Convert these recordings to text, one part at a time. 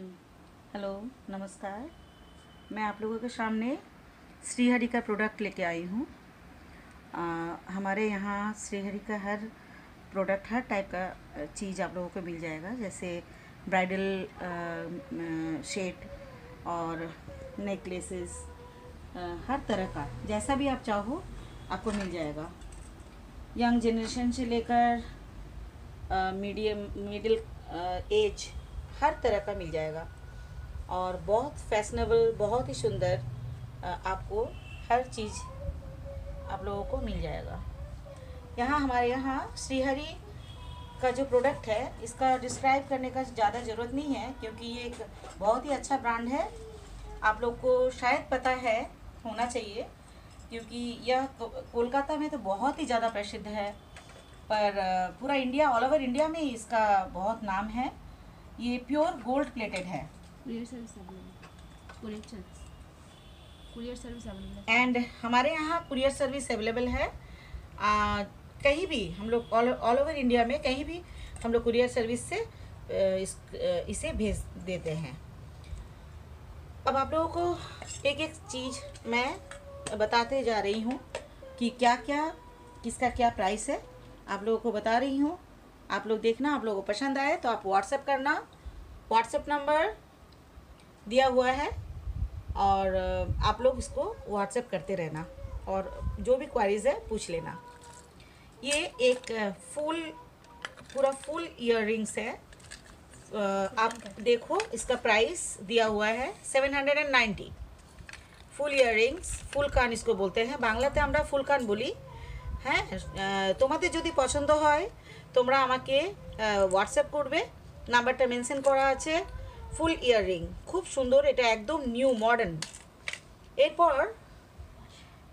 Hello, नमस्कार। मैं आप लोगों के सामने श्रीहरि का प्रोडक्ट लेके आई हूँ। हमारे यहाँ श्रीहरि का हर प्रोडक्ट हर टाइप का चीज़ आप लोगों को मिल जाएगा। जैसे ब्राइडल शेट और नेकलेसेस हर तरह का, जैसा भी आप चाहो, आपको मिल जाएगा। यंग जनरेशन से लेकर मीडियम मिडिल एज हर तरह का मिल जाएगा। और बहुत फैशनेबल बहुत ही सुंदर आपको हर चीज़ आप लोगों को मिल जाएगा। यहाँ हमारे यहाँ श्रीहरि का जो प्रोडक्ट है, इसका डिस्क्राइब करने का ज़्यादा ज़रूरत नहीं है, क्योंकि ये एक बहुत ही अच्छा ब्रांड है। आप लोग को शायद पता है, होना चाहिए, क्योंकि यह कोलकाता में तो बहुत ही ज़्यादा प्रसिद्ध है। पर पूरा इंडिया ऑल ओवर इंडिया में इसका बहुत नाम है। ये प्योर गोल्ड प्लेटेड है। Courier service available courier service courier service available and हमारे यहाँ कुरियर सर्विस अवेलेबल है। आ, कहीं भी हम लोग ऑल ऑल ओवर इंडिया में कहीं भी हम लोग कुरियर सर्विस से इस इसे भेज देते हैं। अब आप लोगों को एक एक चीज़ मैं बताते जा रही हूँ कि क्या क्या किसका क्या प्राइस है। आप लोगों को बता रही हूँ। आप लोग देखना आप लोगों को पसंद आए तो आप व्हाट्सएप करना व्हाट्सएप नंबर दिया हुआ है और अ, आप लोग इसको व्हाट्सएप करते रहना और जो भी क्वारीज है पूछ लेना ये एक अ, फुल पूरा फुल इयर रिंग्स है अ, आप देखो इसका प्राइस दिया हुआ है seven hundred and ninety full earrings full কান ইসকো বলতে হ্যাঁ বাংলাতে আমরা ফুল কান বলি হ্যাঁ আহ, তোমাদের যদি পছন্দ হয় তোমরা আমাকে হোয়াটসঅ্যাপ করবে নাম্বারটা মেনশন করা আছে ফুল ইয়াররিং খুব সুন্দর এটা একদম নিউ মডার্ন এরপর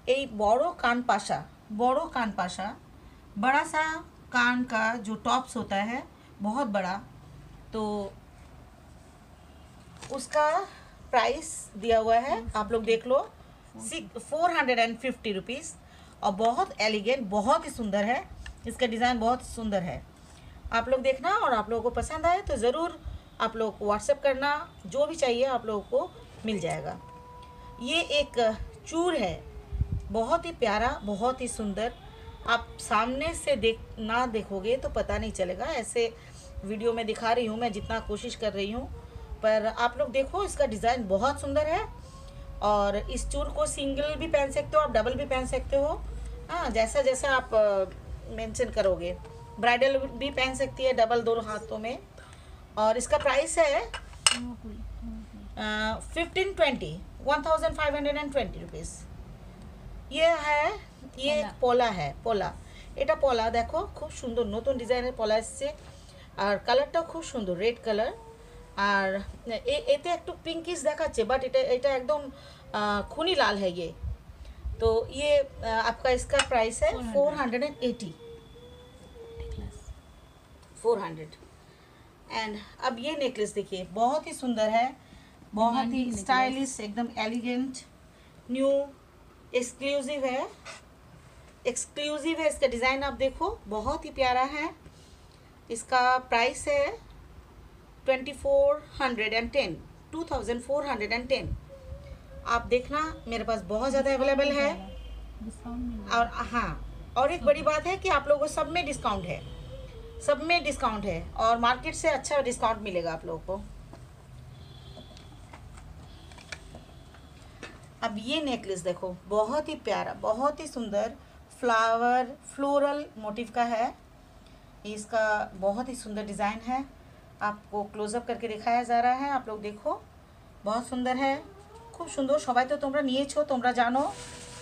এই বড় কান पाशा बड़ो कान पाशा बड़ा सा कान का जो टॉप्स होता है बहुत बड़ा तो उसका प्राइस दिया हुआ है आप लोग देख लो four hundred and fifty rupees और बहुत एलिगेंट बहुत ही सुंदर है इसका डिज़ाइन बहुत सुंदर है। आप लोग देखना और आप लोगों को पसंद आए तो ज़रूर आप लोग व्हाट्सएप करना, जो भी चाहिए आप लोगों को मिल जाएगा। ये एक चूर है, बहुत ही प्यारा, बहुत ही सुंदर। आप सामने से देख, ना देखोगे तो पता नहीं चलेगा, ऐसे वीडियो में दिखा रही हूँ मैं, जितना कोशिश कर रही हूँ। पर आप लोग देखो, इसका डिज़ाइन बहुत सुंदर है। और इस चूर को सिंगल भी पहन सकते हो, आप डबल भी पहन सकते हो। हाँ जैसा जैसा आप मेंशन करोगे ब्राइडल भी पहन सकती है डबल दोनों हाथों में और इसका प्राइस है fifteen twenty one thousand five hundred and twenty rupees ये है ये পলা। পলা হ্যাঁ পলা এটা পলা দেখো খুব সুন্দর নতুন ডিজাইনের পলা এসছে আর কালারটাও খুব সুন্দর রেড কালার আর এ- এতে একটু পিঙ্কিশ দেখাচ্ছে বাট এটা এটা একদম আহ, খুনি लाल है ये तो ये आपका इसका प्राइस है four hundred and eighty four hundred and अब ये नेकलेस देखिए बहुत ही सुंदर है बहुत ही स्टाइलिश एकदम एलिगेंट न्यू एक्सक्लूसिव है। एक्सक्लूसिव है इसका डिज़ाइन आप देखो बहुत ही प्यारा है। इसका प्राइस है twenty four hundred and ten two thousand four hundred and ten आप देखना, मेरे पास बहुत ज़्यादा अवेलेबल है। और हाँ और एक बड़ी बात है कि आप लोगों को सब में डिस्काउंट है। सब में डिस्काउंट है और मार्केट से अच्छा डिस्काउंट मिलेगा आप लोगों को। अब ये नेकलेस देखो, बहुत ही प्यारा, बहुत ही सुंदर फ्लावर फ्लोरल मोटिव का है। इसका बहुत ही सुंदर डिज़ाइन है। आपको क्लोजअप करके दिखाया जा रहा है, आप लोग देखो, बहुत सुंदर है। খুব সুন্দর সবাই তো তোমরা নিয়েছো তোমরা জানো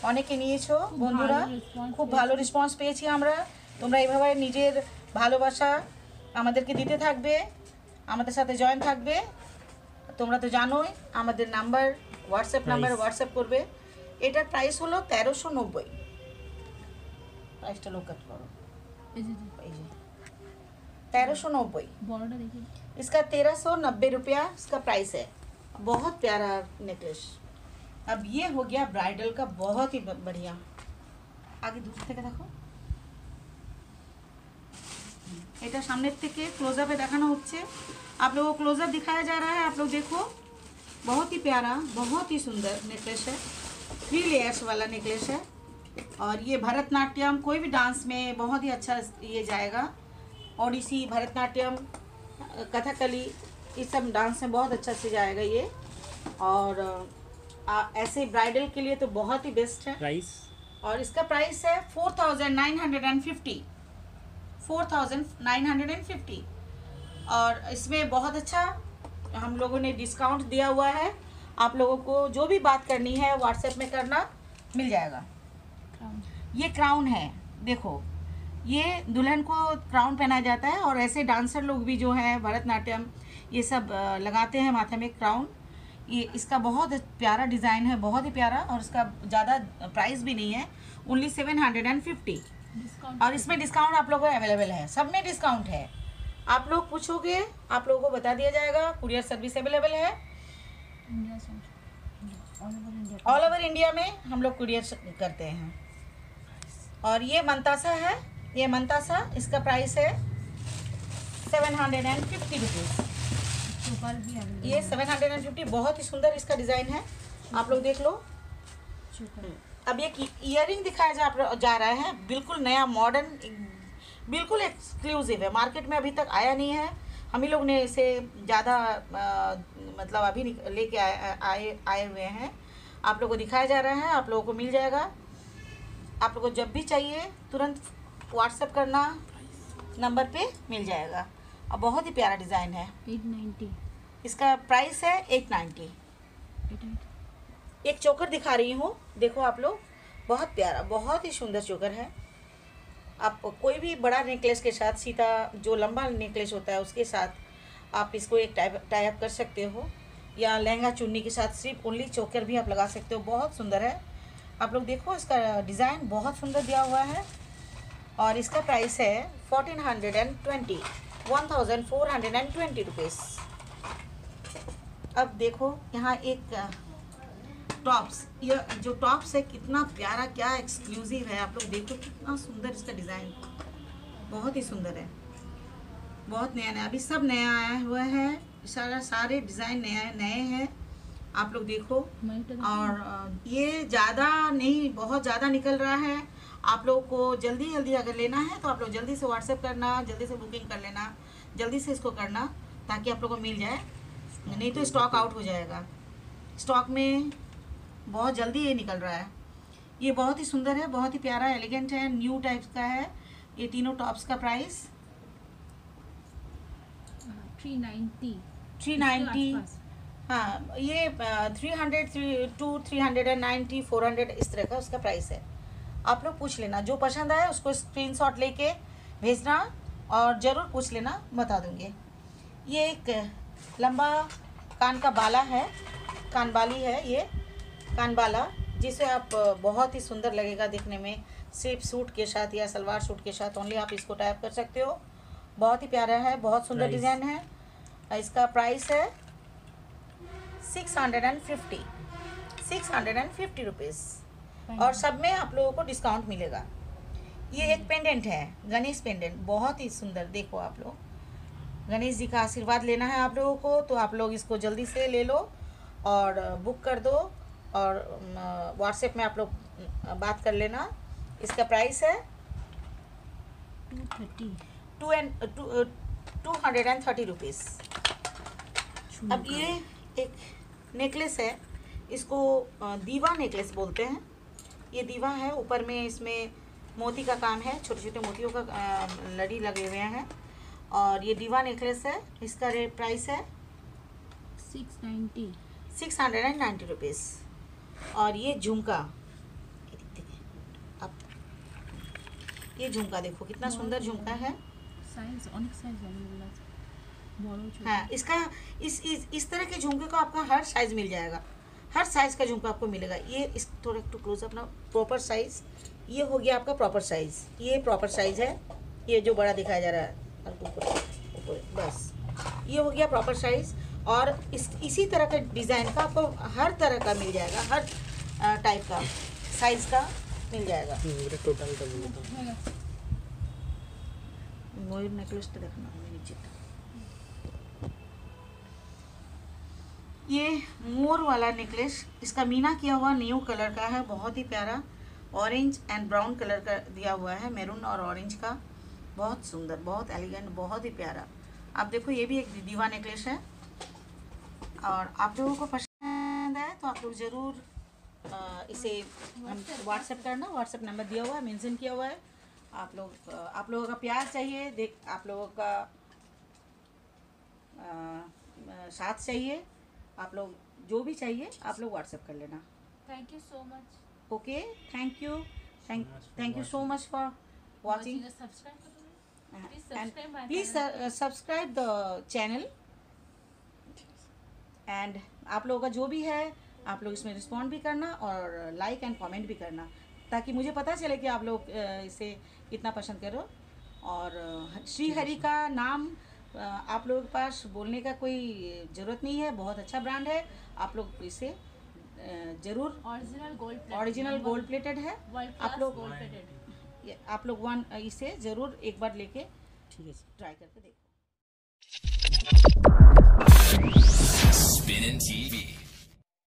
অনেকে নিয়েছো বন্ধুরা ভালো response খুব ভালো রেসপন্স পেয়েছি আমরা তোমরা এইভাবে নিজের ভালোবাসা আমাদেরকে দিতে থাকবে আমাদের সাথে জয়েন থাকবে তোমরা তো জানোই আমাদের number WhatsApp number Price. WhatsApp করবে এটার প্রাইস হলো তেরোশো নব্বই প্রাইসটা লোক কাট করো এই যে যে, এই যে তেরোশো नब्बे বড়টা দেখি इसका तेरह सौ नब्बे रुपया इसका प्राइस है बहुत प्यारा नेकलेस अब ये हो गया ब्राइडल का बहुत ही बढ़िया। आगे दूसरे का देखो। এটা सामने থেকে ক্লোজ देखाना দেখানো आप लोगों को क्लोजअप दिखाया जा रहा है। आप लोग देखो, बहुत ही प्यारा, बहुत ही सुंदर नेकलेस है। थ्री लेयर्स वाला नेकलेस है। और ये भरतनाट्यम, कोई भी डांस में बहुत ही अच्छा ये जाएगा। ओडिसी भरतनाट्यम, कथकली इस सब डांस में बहुत अच्छा से जाएगा ये। और आ, ऐसे ब्राइडल के लिए तो बहुत ही बेस्ट है। प्राइस? और इसका प्राइस है four thousand nine hundred and fifty. Four thousand nine hundred and fifty. और इसमें बहुत अच्छा हम लोगों ने डिस्काउंट दिया हुआ है। आप लोगों को जो भी बात करनी है व्हाट्सएप में करना मिल जाएगा। क्राउन ये क्राउन है देखो। ये दुल्हन को क्राउन पहनाया जाता है और ऐसे डांसर लोग भी जो हैं भरतनाट्यम ये सब लगाते हैं माथे में क्राउन ये इसका बहुत प्यारा डिज़ाइन है बहुत ही प्यारा और इसका ज़्यादा प्राइस भी नहीं है। Only seven hundred and fifty और इसमें डिस्काउंट आप लोगों को अवेलेबल है। सब में डिस्काउंट है। आप लोग पूछोगे आप लोगों को बता दिया जाएगा कुरियर सर्विस अवेलेबल है। ऑल ओवर इंडिया में हम लोग कुरियर करते हैं। और ये मंतासा है। ये मंतासा इसका प्राइस है seven hundred and fifty rupees ये सेवन हंड्रेड एंड फिफ्टी बहुत ही सुंदर इसका डिज़ाइन है। आप लोग देख लो। अब ये इयर दिखाया जा, जा रहा है। बिल्कुल नया मॉडर्न बिल्कुल एक्सक्लूसिव है। मार्केट में अभी तक आया नहीं है। हम ही लोग ने इसे ज़्यादा मतलब अभी लेके आए आए आए हुए हैं। आप लोगों को दिखाया जा रहा है। आप लोगों को मिल जाएगा। आप लोगों को जब भी चाहिए तुरंत व्हाट्सएप करना। नंबर पे मिल जाएगा। और बहुत ही प्यारा डिज़ाइन है। एट नाइन्टी इसका प्राइस है एट नाइन्टी एट एट एक चोकर दिखा रही हूँ। देखो आप लोग बहुत प्यारा बहुत ही सुंदर चोकर है। आप कोई भी बड़ा नेकलेस के साथ सीधा जो लंबा नेकलेस होता है उसके साथ आप इसको एक टाइप कर सकते हो। या लहंगा चुन्नी के साथ सिर्फ़ ओनली चोकर भी आप लगा सकते हो। बहुत सुंदर है। आप लोग देखो इसका डिज़ाइन बहुत सुंदर दिया हुआ है। और इसका प्राइस है fourteen hundred and twenty one thousand four hundred and twenty rupees अब देखो यहाँ एक टॉप्स ये जो टॉप्स है कितना प्यारा क्या एक्सक्लूसिव है आप लोग देखो कितना सुंदर इसका डिज़ाइन बहुत ही सुंदर है। बहुत नया नया अभी सब नया आया हुआ है सारा सारे डिज़ाइन नया नए हैं। आप लोग देखो और ये ज़्यादा नहीं बहुत ज़्यादा निकल रहा है। आप लोग को जल्दी जल्दी अगर लेना है तो आप लोग जल्दी से व्हाट्सएप करना जल्दी से बुकिंग कर लेना जल्दी से इसको करना ताकि आप लोग को मिल जाए। नहीं तो स्टॉक आउट हो जाएगा। स्टॉक में बहुत जल्दी ये निकल रहा है। ये बहुत ही सुंदर है बहुत ही प्यारा एलिगेंट है न्यू टाइप्स का है। ये तीनों टॉप्स का price three ninety three ninety हाँ ये three hundred three two three hundred and ninety four hundred इस तरह का उसका प्राइस है। आप लोग पूछ लेना। जो पसंद आए उसको स्क्रीनशॉट लेके भेजना और ज़रूर पूछ लेना बता दूँगी। ये एक लंबा कान का बाला है कानबाली है ये कानबाला जिसे आप बहुत ही सुंदर लगेगा दिखने में। सिर्फ़ सूट के साथ या सलवार सूट के साथ ओनली आप इसको टाइप कर सकते हो। बहुत ही प्यारा है बहुत सुंदर डिज़ाइन है। इसका प्राइस है six hundred and fifty six hundred and fifty rupees और सब में आप लोगों को डिस्काउंट मिलेगा। ये एक पेंडेंट है गणेश पेंडेंट बहुत ही सुंदर देखो आप लोग। गणेश जी का आशीर्वाद लेना है आप लोगों को तो आप लोग इसको जल्दी से ले लो और बुक कर दो और व्हाट्सएप में आप लोग बात कर लेना। इसका प्राइस है two thirty two and two two hundred and thirty rupees अब ये एक नेकलेस है इसको दीवा नेकलेस बोलते हैं। ये दीवा है ऊपर में इसमें मोती का काम है छोटे छोटे मोतियों का लड़ी लगे हुए हैं। और ये दीवा नेकलेस है इसका रेट प्राइस है six ninety six hundred and ninety rupees और ये झुमका। अब ये झुमका देखो कितना सुंदर झुमका है। साइज़ साइज़ हाँ इसका इस इस इस तरह के झुमके को आपका हर साइज़ मिल जाएगा। हर साइज़ का झुमका आपको मिलेगा। ये इस थोड़ा टू क्लोज अपना प्रॉपर साइज़ ये हो गया आपका प्रॉपर साइज़ ये प्रॉपर साइज़ है ये जो बड़ा दिखाया जा रहा है ऊपर ऊपर बस। ये हो गया प्रॉपर साइज़ और इस इसी तरह का डिज़ाइन का आपको हर तरह का मिल जाएगा हर टाइप का साइज़ का मिल जाएगा। टोटल नेकलेस तो देखना नीचे ये मोर वाला नेकलेस इसका मीना किया हुआ न्यू कलर का है बहुत ही प्यारा। ऑरेंज एंड ब्राउन कलर का दिया हुआ है मेरून और ऑरेंज का। बहुत सुंदर बहुत एलिगेंट बहुत ही प्यारा। आप देखो ये भी एक दीवा नेकलेस है। और आप लोगों को पसंद है तो आप लोग ज़रूर इसे व्हाट्सएप करना। व्हाट्सएप नंबर दिया हुआ है मेंशन किया हुआ है। आप लोग आप लोगों का प्यार चाहिए देख आप लोगों का अ, साथ चाहिए। आप लोग जो भी चाहिए आप लोग व्हाट्सएप कर लेना। Thank you so much okay thank you thank thank you so much for watching please subscribe the channel. And आप लोगों का जो भी है आप लोग इसमें रिस्पॉन्ड भी करना और लाइक एंड कमेंट भी करना ताकि मुझे पता चले कि आप लोग इसे कितना पसंद करो और श्री हरि का नाम आप लोगों के पास बोलने का कोई ज़रूरत नहीं है बहुत अच्छा ब्रांड है। आप लोग इसे ज़रूर original gold original gold plated है। आप लोग गोल्ड प्लेटेड आप लोग वन इसे ज़रूर एक बार लेके ठीक है ट्राई करके देखो। Spinning TV.